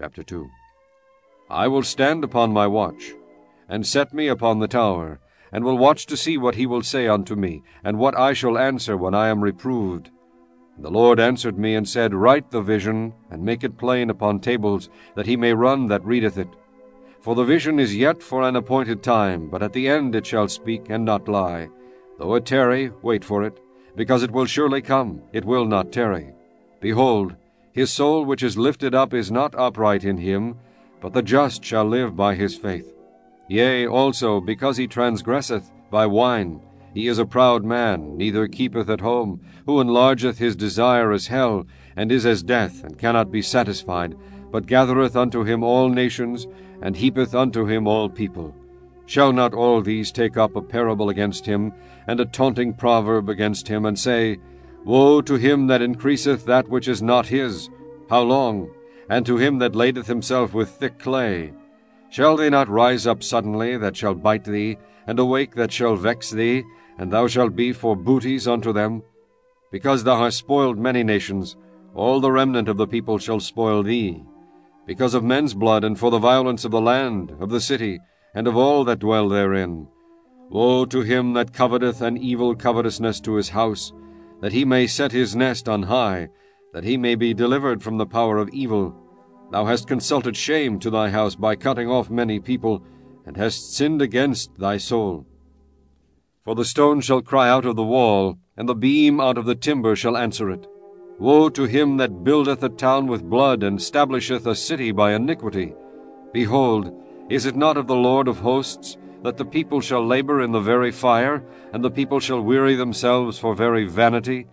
Chapter 2 I will stand upon my watch, and set me upon the tower, and will watch to see what he will say unto me, and what I shall answer when I am reproved. And the Lord answered me and said, Write the vision, and make it plain upon tables, that he may run that readeth it. For the vision is yet for an appointed time, but at the end it shall speak and not lie. Though it tarry, wait for it, because it will surely come, it will not tarry. Behold, his soul which is lifted up is not upright in him, but the just shall live by his faith. Yea, also, because he transgresseth by wine, he is a proud man, neither keepeth at home, who enlargeth his desire as hell, and is as death, and cannot be satisfied, but gathereth unto him all nations, and heapeth unto him all people. Shall not all these take up a parable against him, and a taunting proverb against him, and say, Woe to him that increaseth that which is not his! How long? And to him that ladeth himself with thick clay. Shall they not rise up suddenly that shall bite thee, and awake that shall vex thee, and thou shalt be for booties unto them? Because thou hast spoiled many nations, all the remnant of the people shall spoil thee. Because of men's blood, and for the violence of the land, of the city, and of all that dwell therein. Woe to him that coveteth an evil covetousness to his house, that he may set his nest on high, that he may be delivered from the power of evil. Thou hast consulted shame to thy house by cutting off many people, and hast sinned against thy soul. For the stone shall cry out of the wall, and the beam out of the timber shall answer it. Woe to him that buildeth a town with blood, and establisheth a city by iniquity. Behold, is it not of the Lord of hosts, that the people shall labor in the very fire, and the people shall weary themselves for very vanity?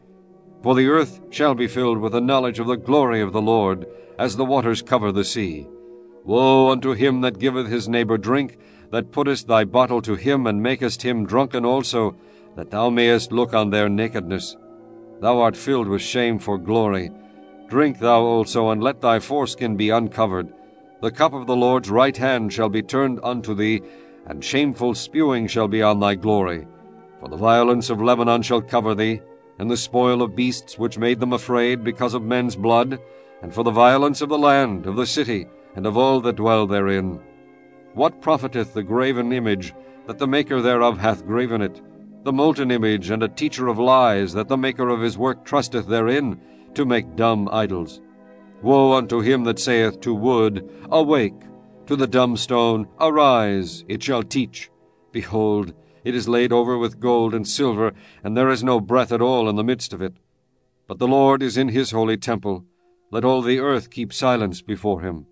For the earth shall be filled with the knowledge of the glory of the Lord, as the waters cover the sea. Woe unto him that giveth his neighbor drink, that puttest thy bottle to him, and makest him drunken also, that thou mayest look on their nakedness. Thou art filled with shame for glory. Drink thou also, and let thy foreskin be uncovered. The cup of the Lord's right hand shall be turned unto thee, and shameful spewing shall be on thy glory. For the violence of Lebanon shall cover thee, and the spoil of beasts which made them afraid because of men's blood, and for the violence of the land, of the city, and of all that dwell therein. What profiteth the graven image, that the maker thereof hath graven it? The molten image, and a teacher of lies, that the maker of his work trusteth therein, to make dumb idols. Woe unto him that saith to wood, Awake! To the dumb stone, Arise, it shall teach. Behold, it is laid over with gold and silver, and there is no breath at all in the midst of it. But the Lord is in his holy temple. Let all the earth keep silence before him.